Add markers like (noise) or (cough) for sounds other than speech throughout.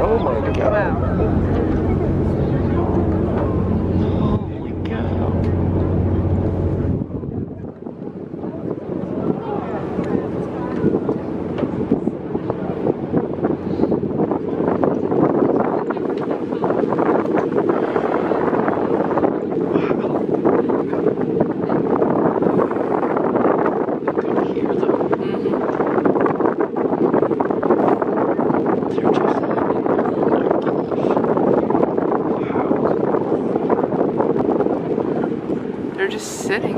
Oh my god. Wow. just sitting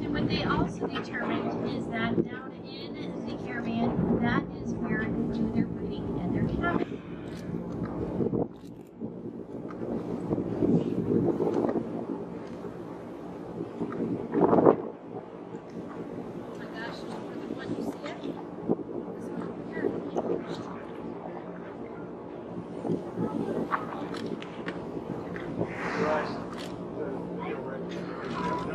And what they also determined is that down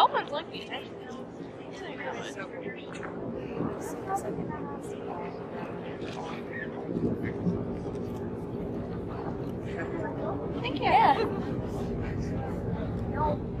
Oh, like the. Thank you. Yeah. (laughs) no.